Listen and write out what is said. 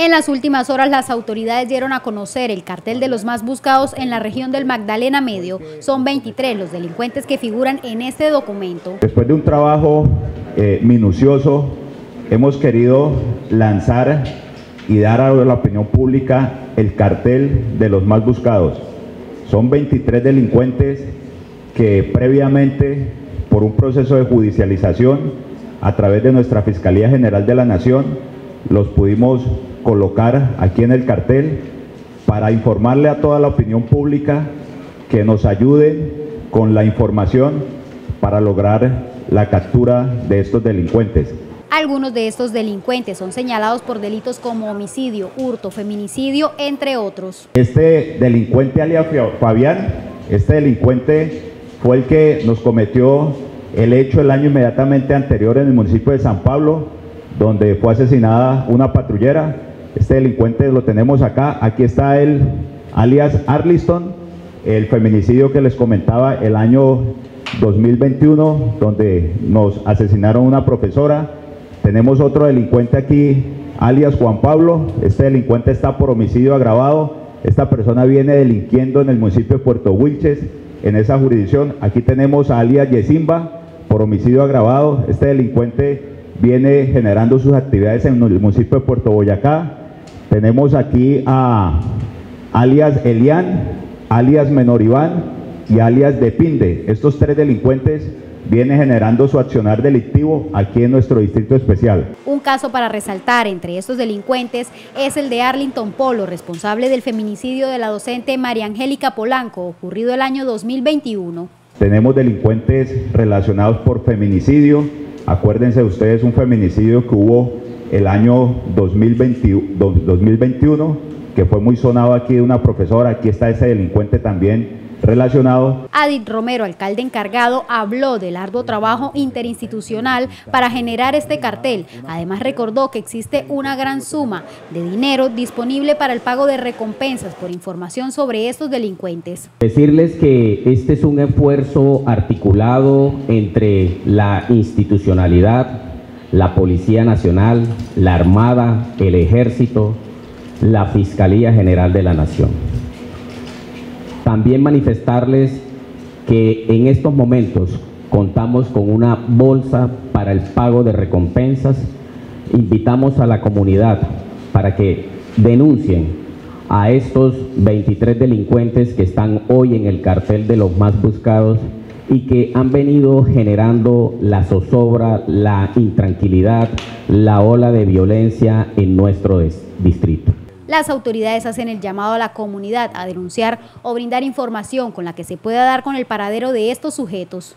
En las últimas horas las autoridades dieron a conocer el cartel de los más buscados en la región del Magdalena Medio. Son 23 los delincuentes que figuran en este documento. Después de un trabajo eh, minucioso, hemos querido lanzar y dar a la opinión pública el cartel de los más buscados. Son 23 delincuentes que previamente, por un proceso de judicialización, a través de nuestra Fiscalía General de la Nación, los pudimos colocar aquí en el cartel para informarle a toda la opinión pública que nos ayuden con la información para lograr la captura de estos delincuentes. Algunos de estos delincuentes son señalados por delitos como homicidio, hurto, feminicidio, entre otros. Este delincuente alias Fabián, este delincuente fue el que nos cometió el hecho el año inmediatamente anterior en el municipio de San Pablo, donde fue asesinada una patrullera este delincuente lo tenemos acá. Aquí está el alias Arliston, el feminicidio que les comentaba el año 2021, donde nos asesinaron una profesora. Tenemos otro delincuente aquí, alias Juan Pablo. Este delincuente está por homicidio agravado. Esta persona viene delinquiendo en el municipio de Puerto Wilches, en esa jurisdicción. Aquí tenemos a alias Yesimba por homicidio agravado. Este delincuente viene generando sus actividades en el municipio de Puerto Boyacá. Tenemos aquí a alias Elian, alias Menor Iván y alias Depinde. Estos tres delincuentes vienen generando su accionar delictivo aquí en nuestro distrito especial. Un caso para resaltar entre estos delincuentes es el de Arlington Polo, responsable del feminicidio de la docente María Angélica Polanco, ocurrido el año 2021. Tenemos delincuentes relacionados por feminicidio. Acuérdense ustedes un feminicidio que hubo el año 2021, que fue muy sonado aquí de una profesora, aquí está ese delincuente también relacionado. Adit Romero, alcalde encargado, habló del arduo trabajo interinstitucional para generar este cartel. Además recordó que existe una gran suma de dinero disponible para el pago de recompensas por información sobre estos delincuentes. Decirles que este es un esfuerzo articulado entre la institucionalidad, la Policía Nacional, la Armada, el Ejército, la Fiscalía General de la Nación. También manifestarles que en estos momentos contamos con una bolsa para el pago de recompensas. Invitamos a la comunidad para que denuncien a estos 23 delincuentes que están hoy en el cartel de los más buscados y que han venido generando la zozobra, la intranquilidad, la ola de violencia en nuestro distrito. Las autoridades hacen el llamado a la comunidad a denunciar o brindar información con la que se pueda dar con el paradero de estos sujetos.